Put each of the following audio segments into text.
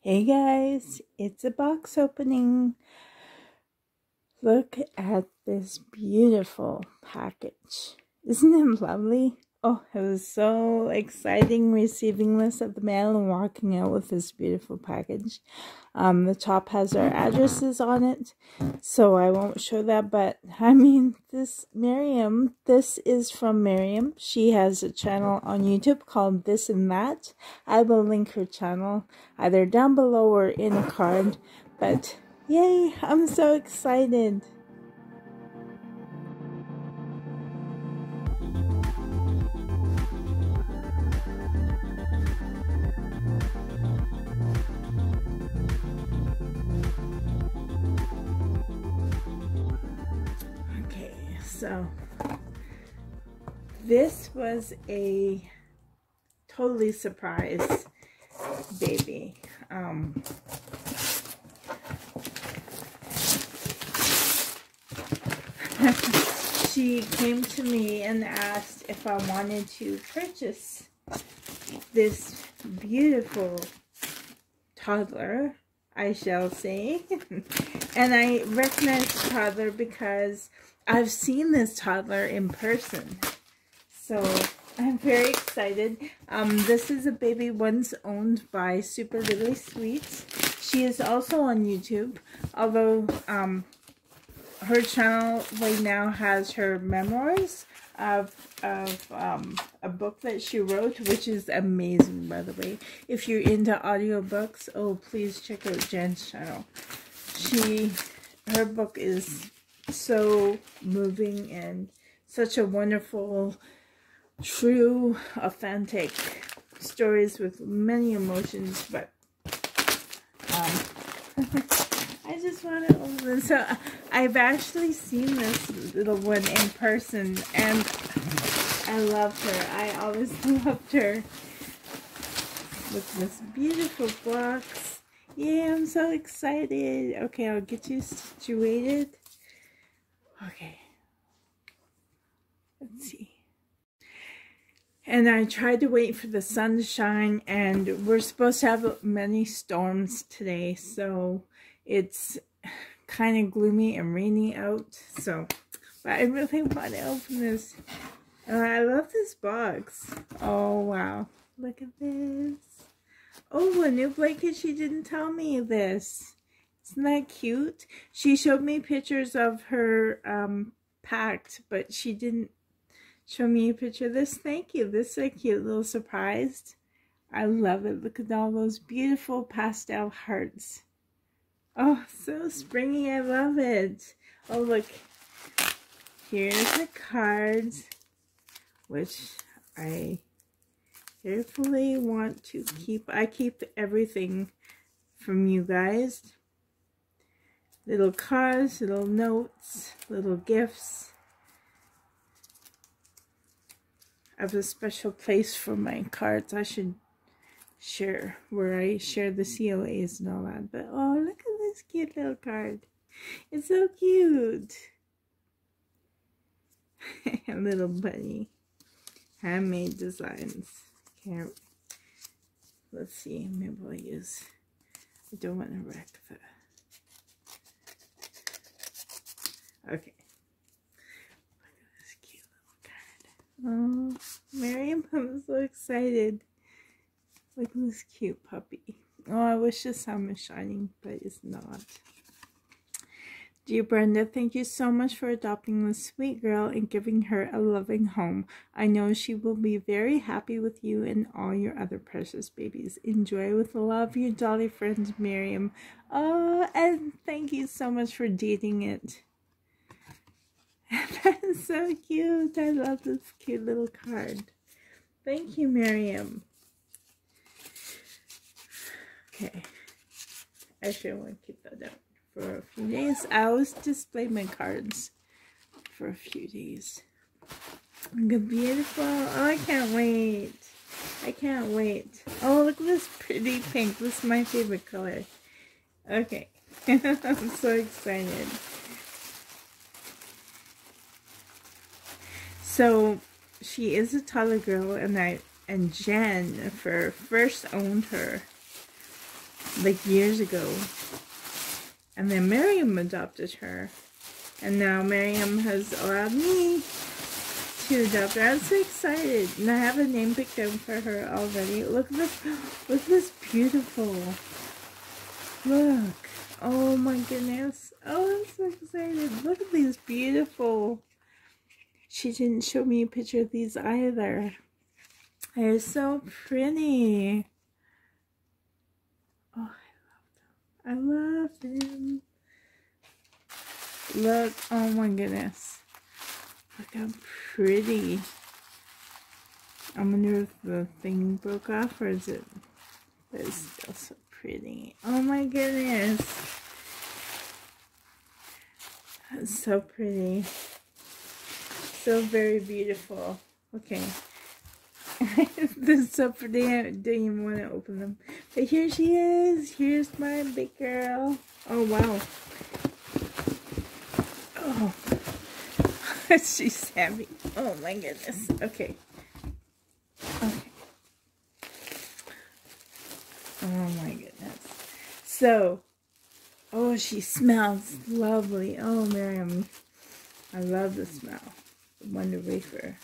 Hey guys, it's a box opening. Look at this beautiful package. Isn't it lovely? Oh, it was so exciting receiving this at the mail and walking out with this beautiful package. Um, the top has our addresses on it, so I won't show that, but I mean, this Miriam, this is from Miriam. She has a channel on YouTube called This and That. I will link her channel either down below or in a card, but yay, I'm so excited. So this was a totally surprise baby. Um, she came to me and asked if I wanted to purchase this beautiful toddler, I shall say. and I recognized toddler because I've seen this toddler in person. So I'm very excited. Um, this is a baby once owned by Super Really Sweets. She is also on YouTube, although um, her channel right now has her memoirs of, of um, a book that she wrote, which is amazing, by the way. If you're into audiobooks, oh, please check out Jen's channel. She, her book is so moving and such a wonderful, true, authentic stories with many emotions, but um, I just want to open So I've actually seen this little one in person, and I love her. I always loved her. With this beautiful box. Yeah, I'm so excited. Okay, I'll get you situated. Okay. Let's see. And I tried to wait for the sun to shine, and we're supposed to have many storms today, so it's kind of gloomy and rainy out. So, but I really want to open this. Oh, I love this box. Oh, wow. Look at this. Oh, a new blanket. She didn't tell me this. Isn't that cute? She showed me pictures of her um, packed, but she didn't show me a picture of this. Thank you. This is a cute little surprise. I love it. Look at all those beautiful pastel hearts. Oh, so springy. I love it. Oh, look. Here's the cards, which I carefully want to keep. I keep everything from you guys little cards, little notes, little gifts. I have a special place for my cards. I should share where I share the COAs and all that. But oh, look at this cute little card. It's so cute. a little bunny. Handmade designs. Can't. Let's see. Maybe I'll use. I don't want to wreck the Okay. Look at this cute little card. Oh, Miriam, I'm so excited. Look at this cute puppy. Oh, I wish the sun was shining, but it's not. Dear Brenda, thank you so much for adopting this sweet girl and giving her a loving home. I know she will be very happy with you and all your other precious babies. Enjoy with love, your dolly friend Miriam. Oh, and thank you so much for dating it. that is so cute. I love this cute little card. Thank you, Miriam. Okay. Actually, I want to keep that out for a few days. I always display my cards for a few days. Good, beautiful. Oh, I can't wait. I can't wait. Oh, look at this pretty pink. This is my favorite color. Okay. I'm so excited. So she is a toddler girl, and I and Jennifer first owned her like years ago. And then Miriam adopted her. And now Miriam has allowed me to adopt her. I'm so excited. And I have a name picked out for her already. Look at this. Look at this beautiful. Look. Oh my goodness. Oh, I'm so excited. Look at these beautiful. She didn't show me a picture of these either. They're so pretty. Oh, I love them. I love them. Look, oh my goodness. Look how pretty. I wonder if the thing broke off or is it, it's still so pretty. Oh my goodness. That's so pretty. So very beautiful. Okay. this is so pretty. I didn't even want to open them. But here she is. Here's my big girl. Oh, wow. Oh. She's happy. Oh, my goodness. Okay. Okay. Oh, my goodness. So, oh, she smells lovely. Oh, Miriam. I love the smell. Wonder Wafer.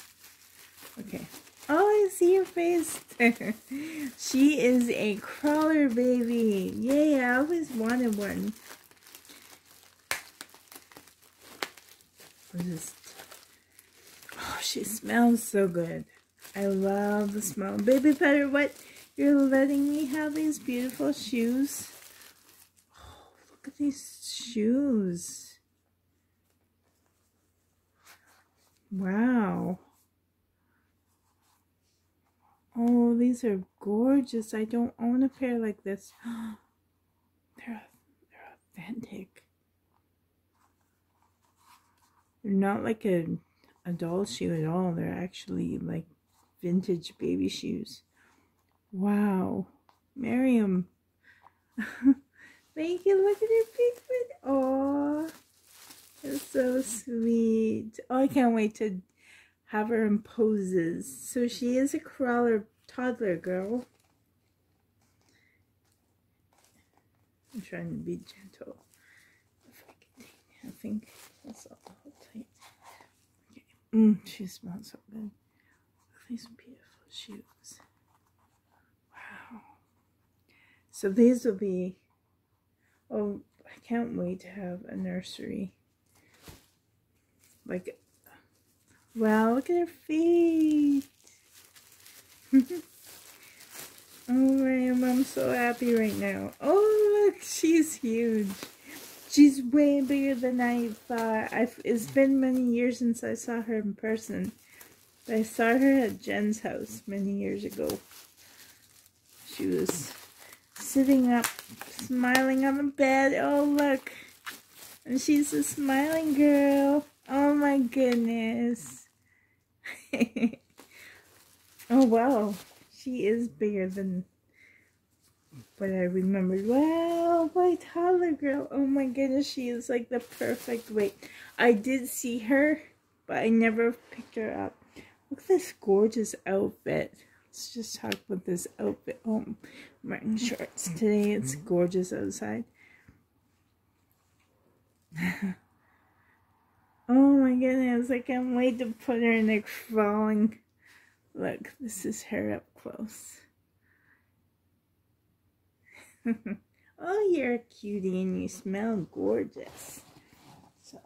Okay. Oh, I see your face. she is a crawler baby. Yay, I always wanted one. Just, oh, she smells so good. I love the smell. Baby Petter, what? You're letting me have these beautiful shoes? Oh, look at these shoes. Wow. Oh, these are gorgeous. I don't own a pair like this. they're, they're authentic. They're not like a, a doll shoe at all. They're actually like vintage baby shoes. Wow. Miriam. Thank you. Look at your big foot. It's so sweet. Oh, I can't wait to have her in poses. So she is a crawler toddler girl. I'm trying to be gentle. If I can take, I think that's all tight. Okay. Mm, she smells so good. These beautiful shoes. Wow. So these will be, oh, I can't wait to have a nursery. Like Wow, look at her feet. oh, man, I'm so happy right now. Oh, look, she's huge. She's way bigger than I thought. I've, it's been many years since I saw her in person. I saw her at Jen's house many years ago. She was sitting up, smiling on the bed. Oh, look. And she's a smiling girl. Oh, my goodness. oh, wow. She is bigger than what I remembered. Wow, my toddler girl. Oh my goodness, she is like the perfect weight. I did see her, but I never picked her up. Look at this gorgeous outfit. Let's just talk about this outfit. Oh, I'm mm-hmm. wearing shorts today. It's mm-hmm. gorgeous outside. Oh my goodness, I can't wait to put her in the crawling. Look, this is her up close. oh, you're a cutie and you smell gorgeous. So,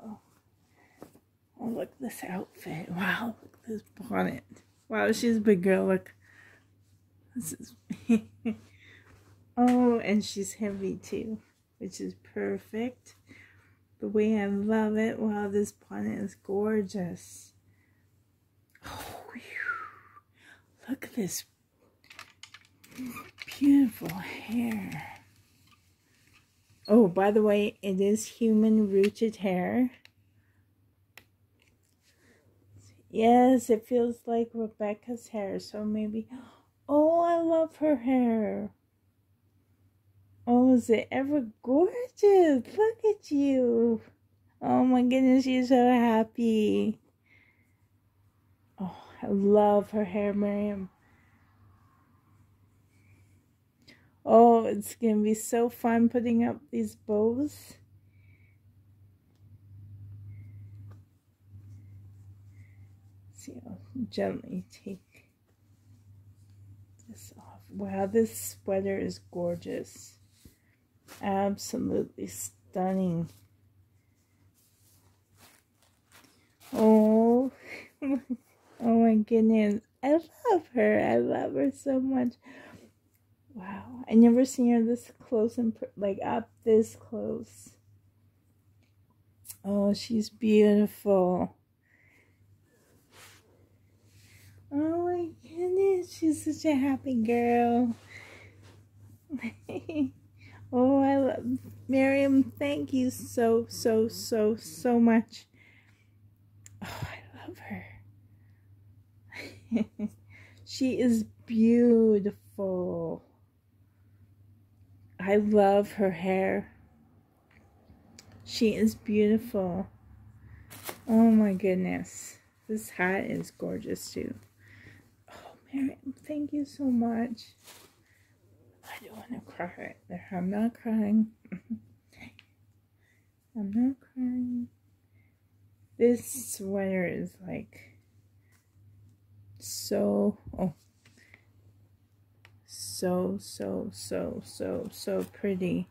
oh, look this outfit. Wow, look this bonnet. Wow, she's a big girl. Look. This is. oh, and she's heavy too, which is perfect the way I love it. Wow, this bonnet is gorgeous. Oh, look at this beautiful hair. Oh, by the way, it is human rooted hair. Yes, it feels like Rebecca's hair, so maybe... Oh, I love her hair. Oh, is it ever gorgeous? Look at you. Oh my goodness, you're so happy. Oh, I love her hair, Miriam. Oh, it's going to be so fun putting up these bows. see, I'll gently take this off. Wow, this sweater is gorgeous. Absolutely stunning. Oh, oh my goodness. I love her. I love her so much. Wow, I never seen her this close and like up this close. Oh, she's beautiful. Oh my goodness, she's such a happy girl. oh, I love Miriam. Thank you so, so, so, so much. Oh, I love her. she is beautiful. I love her hair. She is beautiful. Oh my goodness. This hat is gorgeous too. Oh, Miriam, thank you so much. I don't want to cry. I'm not crying. I'm not crying. This sweater is like so, oh, so, so, so, so, so pretty.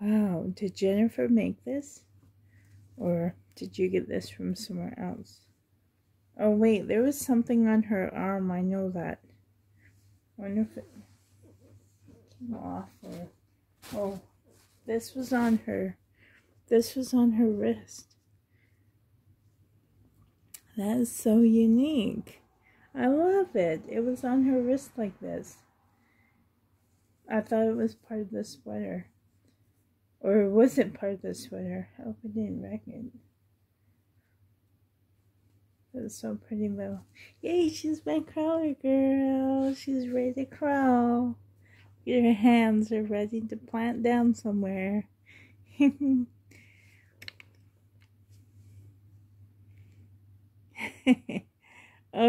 Wow, did Jennifer make this? Or did you get this from somewhere else? Oh, wait, there was something on her arm. I know that. Wonder if it came off or... Oh, this was on her... This was on her wrist. That is so unique. I love it. It was on her wrist like this. I thought it was part of the sweater. Or was it part of the sweater? I hope I didn't wreck it. That's so pretty little. Yay, she's my crawler girl. She's ready to crawl. Your hands are ready to plant down somewhere. oh,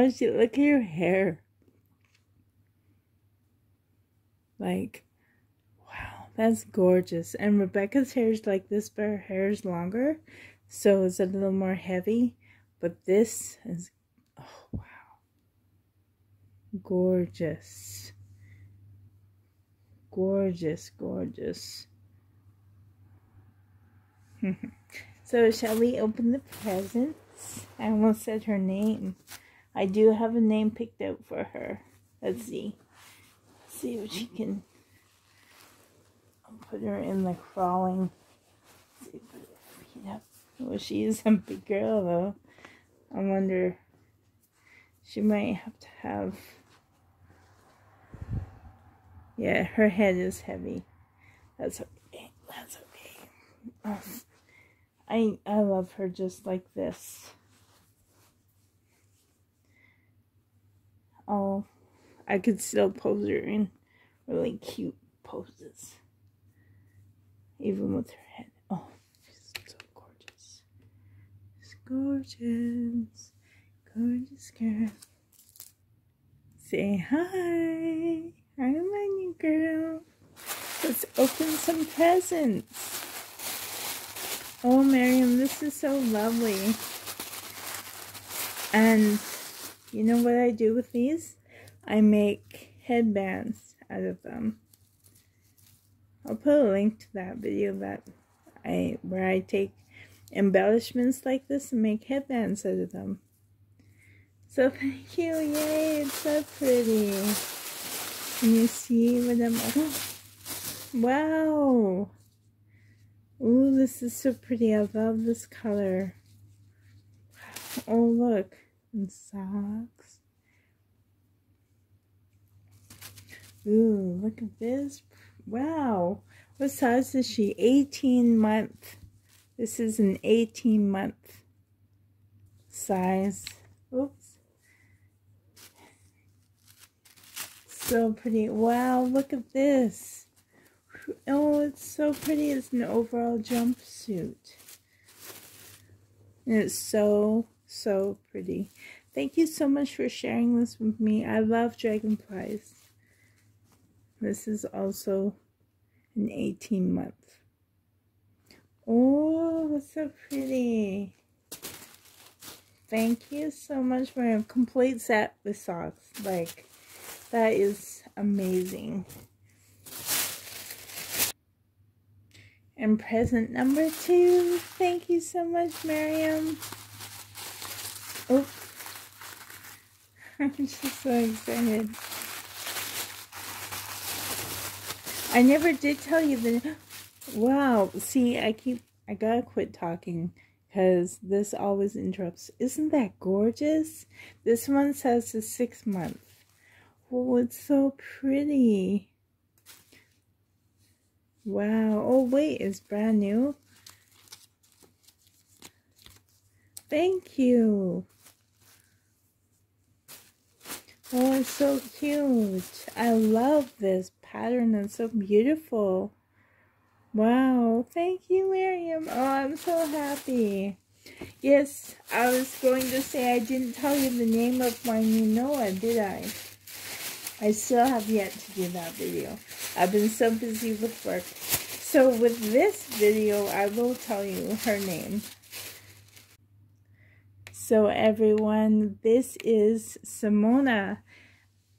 she look at your hair. Like, wow, that's gorgeous. And Rebecca's hair is like this, but her hair is longer, so it's a little more heavy. But this is, oh wow, gorgeous. Gorgeous, gorgeous. so shall we open the presents? I almost said her name. I do have a name picked out for her. Let's see. See if she can I'll put her in the crawling. See. Well, she is a big girl though. I wonder, she might have to have, yeah, her head is heavy. That's okay, that's okay. Um, I, I love her just like this. Oh, I could still pose her in really cute poses. Even with her head. Oh, gorgeous, gorgeous girl. Say hi. Hi, my new girl. Let's open some presents. Oh, Miriam, this is so lovely. And you know what I do with these? I make headbands out of them. I'll put a link to that video that I where I take embellishments like this and make headbands out of them. So thank you, yay, it's so pretty. Can you see what I'm, oh, wow. Ooh, this is so pretty, I love this color. Oh, look, and socks. Ooh, look at this. Wow. What size is she? 18 month. This is an 18 month size. Oops. So pretty. Wow, look at this. Oh, it's so pretty. It's an overall jumpsuit. And it's so, so pretty. Thank you so much for sharing this with me. I love dragonflies. This is also an 18 month. Oh, it's so pretty. Thank you so much for a complete set with socks. Like, that is amazing. And present number two. Thank you so much, Miriam. Oh, I'm just so excited. I never did tell you the... Wow, see, I keep... I gotta quit talking because this always interrupts. Isn't that gorgeous? This one says the six month. Oh, it's so pretty. Wow. Oh, wait, it's brand new. Thank you. Oh, it's so cute. I love this pattern. It's so beautiful. Wow. Thank you, Miriam. Oh, I'm so happy. Yes, I was going to say I didn't tell you the name of my new Noah, did I? I still have yet to do that video. I've been so busy with work. So with this video, I will tell you her name. So everyone, this is Simona.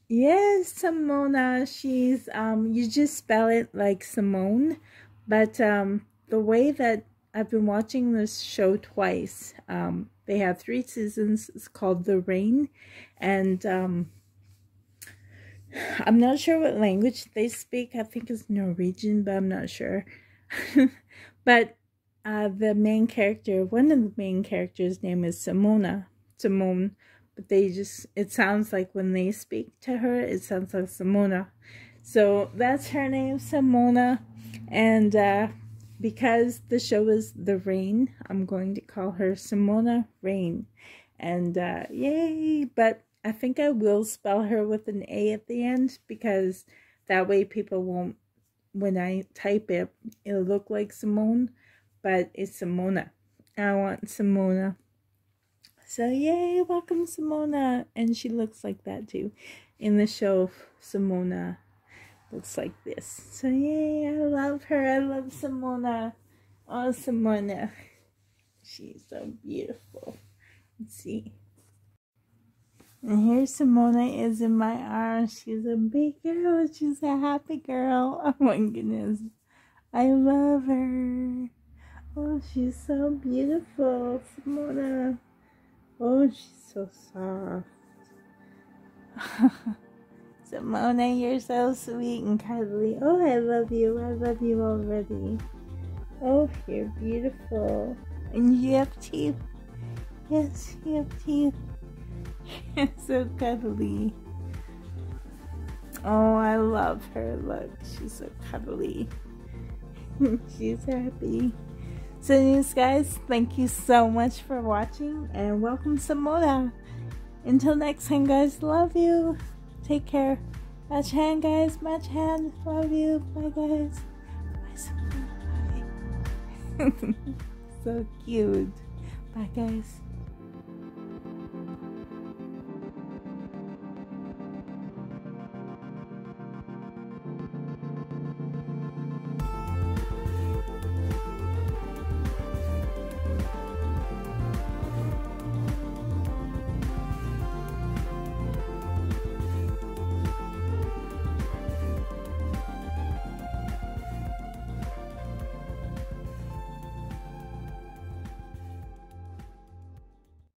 Yes, Simona. She's, um, you just spell it like Simone. But um, the way that I've been watching this show twice, um, they have three seasons. It's called The Rain. And um, I'm not sure what language they speak. I think it's Norwegian, but I'm not sure. but uh, the main character, one of the main characters' name is Simona. Simone. But they just, it sounds like when they speak to her, it sounds like Simona. So that's her name, Simona. And uh, because the show is The Rain, I'm going to call her Simona Rain. And uh, yay! But I think I will spell her with an A at the end because that way people won't, when I type it, it'll look like Simone, but it's Simona. I want Simona. So yay, welcome Simona. And she looks like that too. In the show, Simona looks like this. So yay, I love her. I love Simona. Oh, Simona. She's so beautiful. Let's see. And here Simona is in my arms. She's a big girl. She's a happy girl. Oh my goodness. I love her. Oh, she's so beautiful. Simona. Oh, she's so soft. Simona, you're so sweet and cuddly. Oh, I love you. I love you already. Oh, you're beautiful. And you have teeth. Yes, you have teeth. You're so cuddly. Oh, I love her. Look, she's so cuddly. she's happy. So, news guys, thank you so much for watching and welcome Simona. Until next time, guys, love you. Take care. Match hand, guys. Match hand. Love you. Bye, guys. Bye. Bye. so cute. Bye, guys.